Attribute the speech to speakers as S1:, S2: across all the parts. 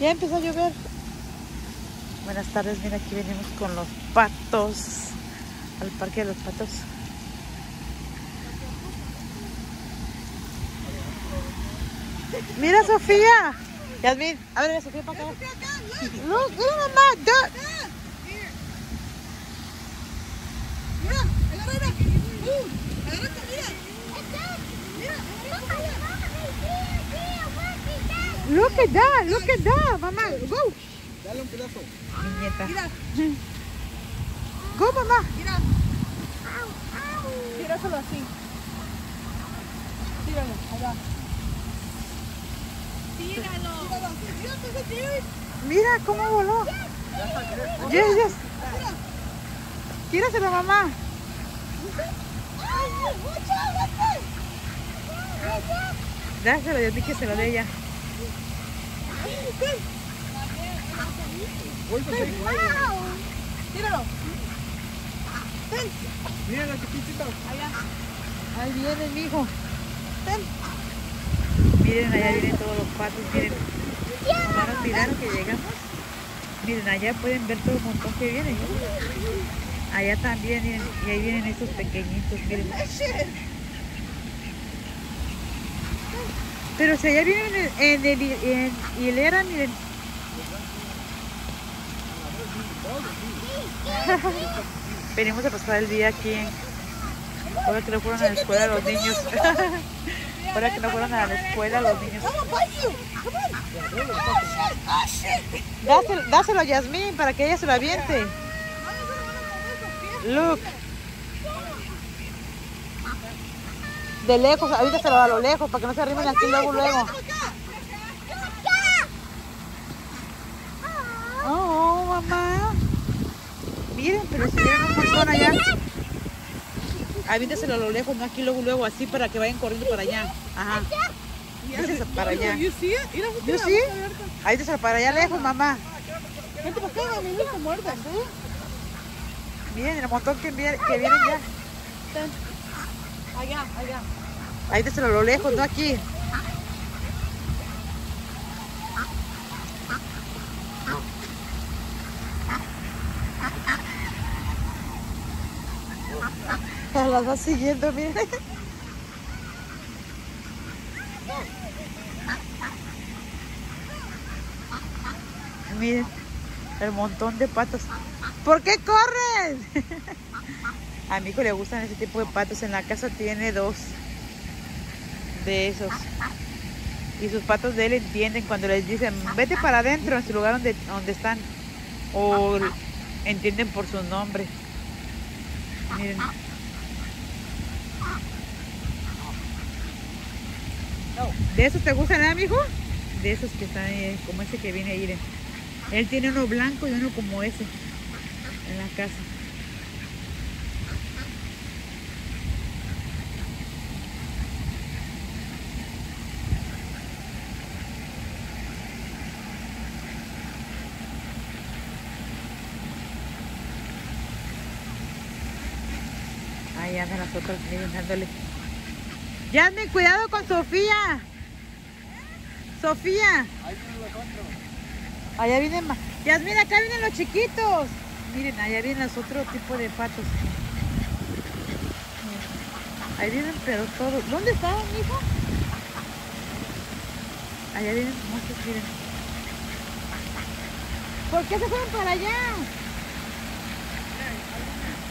S1: Ya empezó a llover. Buenas tardes, mira aquí venimos con los patos al parque de los patos. Mira Sofía. Yasmin, a ver Sofía para acá. Look, mira mamá, duck.
S2: Mira, agarra, mira. Uh, agárrate, mira.
S1: Look at that, look at that, mamá. Go.
S2: Dale un pedazo.
S1: Niñeta.
S2: Mira,
S1: Go, mamá.
S2: mira. Tíraselo así. Tíralo, allá. Tíralo. Mira
S1: cómo voló. Yes, yes. Tíraselo, mamá. Dáselo, yo dije que se lo dé ella.
S2: Tíralo.
S3: Mira la.
S1: Ahí viene, mijo. Miren, allá vienen todos los patos, miren. Nos miraron que llegamos. Miren, allá pueden ver todo el montón que viene. Allá también, miren, y ahí vienen estos pequeñitos, miren. Pero si allá vienen en, el, en hilera, miren. Venimos a pasar el día aquí en... Ahora que no fueron a la escuela los niños. Ahora que no fueron a la escuela los niños. Dáselo, dáselo a Yasmín para que ella se lo aviente. Look. De lejos, ahorita se lo da a lo lejos para que no se arrimen aquí luego, luego. Oh, mamá. Miren, pero si vienen un montón allá. Avínteselo a lo lejos, no aquí luego, luego, así para que vayan corriendo para allá. Ajá. Avínteselo para allá. ¿Yo sí? Avínteselo para allá lejos, mamá.
S2: Vente para acá, mi hijo muerde.
S1: Miren el montón que, viene- que vienen ya.
S2: Allá, allá.
S1: Ahí te a lo lejos, no aquí. Las va siguiendo, miren. Miren, el montón de patos. ¿Por qué corren? A mi hijo le gustan ese tipo de patos. En la casa tiene dos de esos. Y sus patos de él entienden cuando les dicen, vete para adentro, en su lugar donde, donde están. O entienden por su nombre. Miren. ¿De esos te gustan, eh, mijo? De esos que están ahí, como ese que viene ahí. Él tiene uno blanco y uno como ese en la casa. Ahí andan las otras, miren, dándole. Yasmin, cuidado con Sofía. Sofía.
S3: Ahí tiene los otros.
S1: Allá vienen más. Yasmin, acá vienen los chiquitos. Miren, allá vienen los otro tipo de patos. Ahí vienen, pero todos. ¿Dónde estaban, hijo? Allá vienen muchos, miren. ¿Por qué se fueron para allá?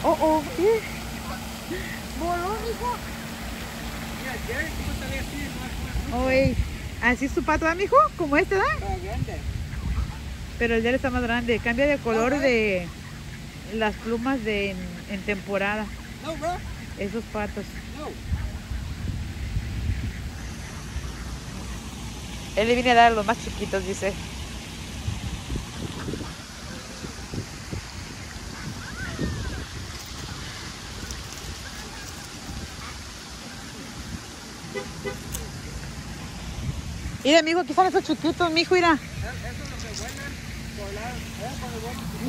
S1: Oh, oh, ¿qué? Voló, hijo.
S3: Mira, Jerry, ¿cómo sale así? Más, más,
S1: Oye, ¿así es tu pato, ah, mijo? ¿Como este, da?
S3: más grande.
S1: Pero el de él está más grande. Cambia de color de las plumas de en, en temporada.
S3: No, bro.
S1: Esos patos.
S3: No.
S1: Él le viene a dar a los más chiquitos, dice. Mira, mijo, aquí están esos chiquitos, mijo, mira.
S3: Es.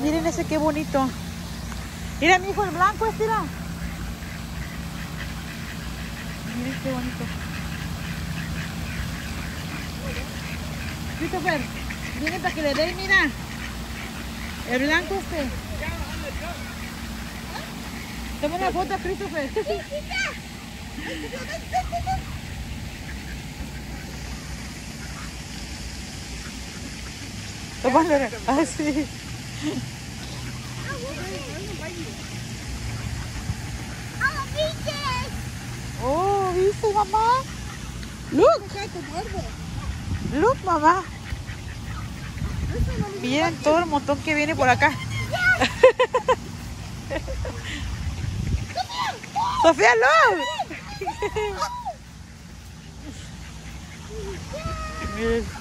S1: Miren ese qué bonito. Mira, mi hijo, el blanco este, mira. Miren qué bonito. Christopher, viene para que le dé, mira. El blanco este. Toma una foto Christopher. Tómale. Ah, sí. Oh, ¿viste, mamá? Look, look, mamá. Miren todo el montón que viene por acá. Sofía, look. Miren.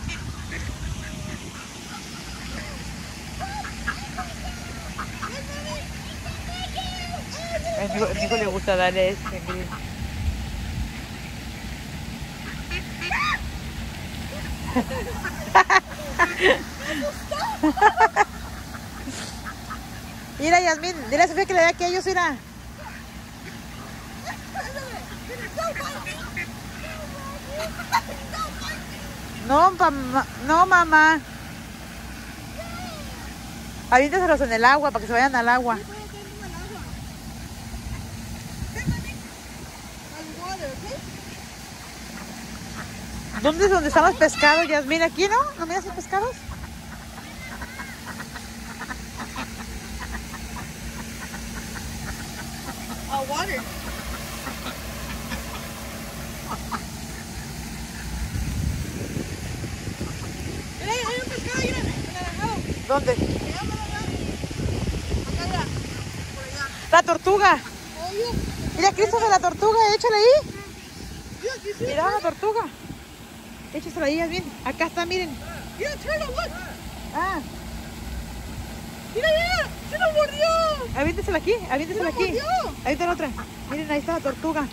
S1: A mi le gusta darle miren. Mira, Yasmin, dile a Sofía que le dé aquí a ellos, mira. No, no, mamá. Aviéntaselos en el agua para que se vayan al agua. ¿Dónde es donde están los pescados, Yasmin? ¿Aquí no? ¿No miras los pescados?
S2: Oh, water. Mira, hay un pescado ahí en el anaranjado.
S1: ¿Dónde?
S2: Mira, mira, mira. Por allá.
S1: La tortuga.
S2: Oh, yo.
S1: Mira, Christopher, la tortuga,
S2: aquí sí.
S1: Mira la Yasmin. Acá está, miren.
S2: Mira, turtle, look.
S1: Ah,
S2: Mira, mira. Se lo mordió.
S1: aviéntesela aquí, aviéntesela
S2: ¡Me
S1: aquí.
S2: mordió!
S1: Ahí está la otra. Miren, ahí está la tortuga.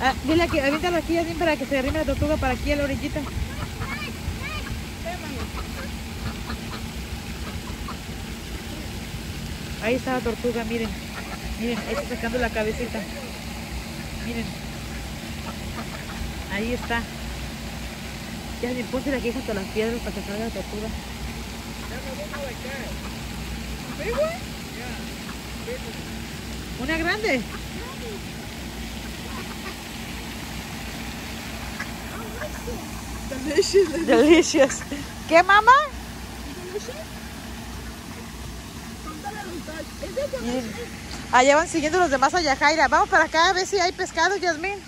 S1: Ah, dile aquí, aviéntalo aquí, Yasmin, para que se arrime la tortuga para aquí a la orillita. Ahí está la tortuga, miren. Miren, ahí está sacando la cabecita. Miren. Ahí está. Ya me ponte aquí junto a las piedras para que salga la tortuga. Una grande.
S2: Delicious.
S1: Delicious. ¿Qué, mamá? Allá van siguiendo los demás a Yajaira. Vamos para acá a ver si hay pescado, Yasmin.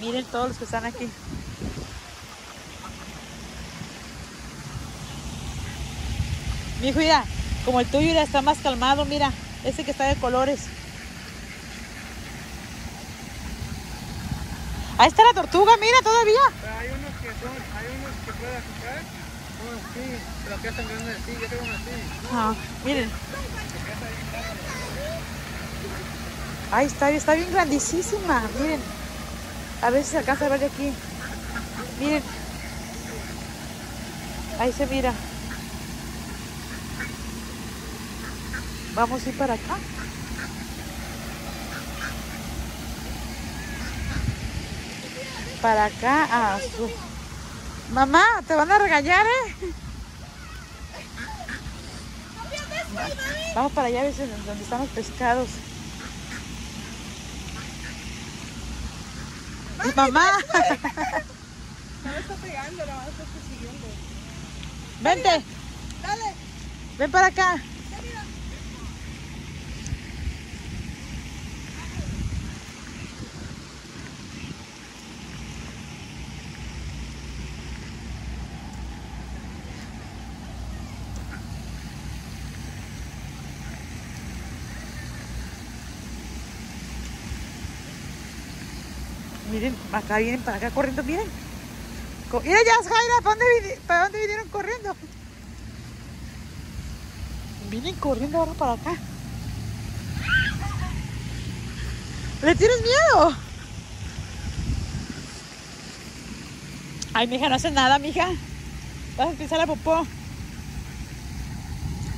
S1: Miren todos los que están aquí. Mi hijo, mira, como el tuyo mira, está más calmado, mira, ese que está de colores. Ahí está la tortuga, mira, todavía.
S3: Pero hay unos que son, hay unos que pueden
S1: Ah, miren. Ahí está, está bien grandísima. Miren. A ver si se alcanza a ver de aquí. Miren. Ahí se mira. Vamos a ir para acá. Para acá. a su- Mamá, te van a regañar, ¿eh? Vamos para allá a ver dónde están los pescados. ¡Mi mamá!
S2: No me está pegando, no, está persiguiendo.
S1: Vente,
S2: Dale.
S1: ven para acá. Miren, acá vienen para acá corriendo, miren. Mira ya, Jaira, ¿para dónde, ¿para dónde vinieron corriendo? Vienen corriendo ahora para acá. ¿Le tienes miedo? Ay, mija, no hace nada, mija. Vas a empezar la popó.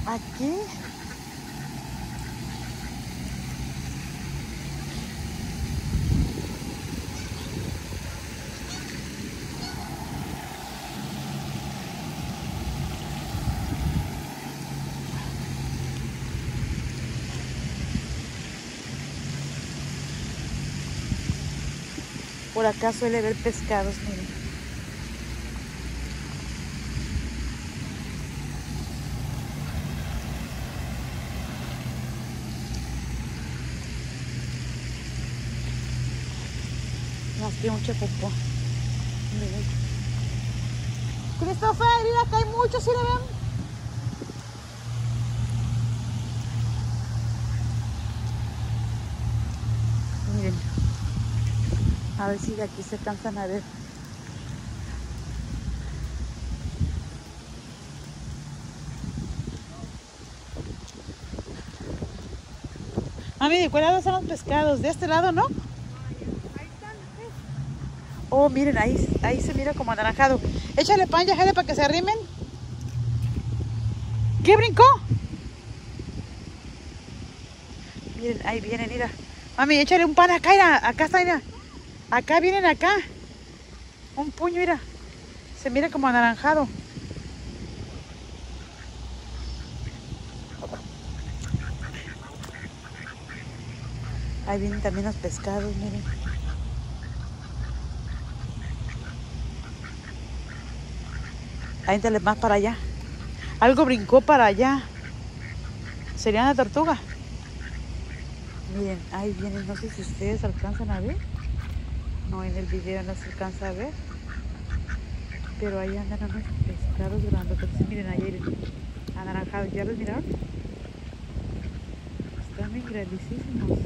S1: Aquí. Por acá suele ver pescados, miren. Más que mucho popó. Christopher, mira, acá hay muchos, ¿sí le ven? Miren. A ver si de aquí se alcanzan a ver. Mami, ¿de cuál lado son los pescados? De este lado, ¿no? Oh, miren, ahí, ahí se mira como anaranjado. Échale pan, ya, jale, para que se arrimen. ¿Qué brincó? Miren, ahí vienen, mira. Mami, échale un pan acá, mira. Acá está, mira. Acá vienen, acá. Un puño, mira. Se mira como anaranjado. Ahí vienen también los pescados, miren. Ahí más para allá. Algo brincó para allá. ¿Sería una tortuga? Miren, ahí vienen, no sé si ustedes alcanzan a ver. No, en el video no se alcanza a ver. Pero ahí andan unos pescados grandes. Miren, ahí anaranjados. ¿Ya los miraron? Están bien grandísimos.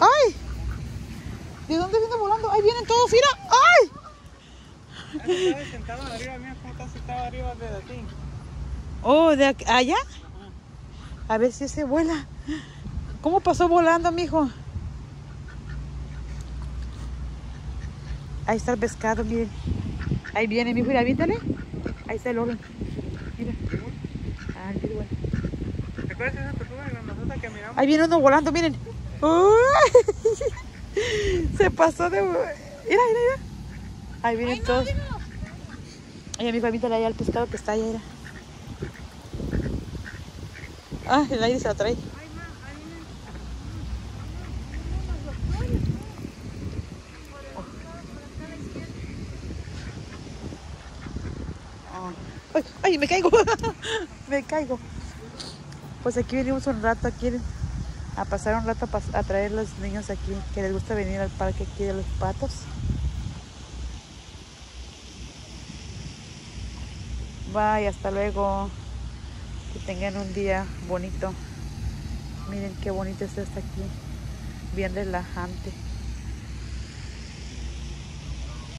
S1: ¡Ay! ¿De dónde vienen volando? ¡Ahí vienen todos! ¡Mira! ¡Ay!
S3: Estaba sentado arriba, mira cómo está sentado arriba de ti.
S1: Oh, ¿de allá? A ver si ese vuela. ¿Cómo pasó volando, mijo? Ahí está el pescado, miren. Ahí viene, mijo, mira, aviéntale. Ahí está el oro. Mira. Ah, qué bueno.
S3: ¿Te acuerdas de esa tortuga grandota que miramos?
S1: Ahí viene uno volando, miren. Se pasó de... Mira, mira, mira. Ahí vienen todos. Ay, amigo, avíntale allá al pescado que está allá. Mira. Ah, el aire se lo trae. Ay, ay, me caigo. me caigo. Pues aquí venimos un rato aquí a pasar un rato a, a traer los niños aquí que les gusta venir al parque aquí de los patos. Bye, hasta luego. Que tengan un día bonito. Miren qué bonito está esto aquí. Bien relajante.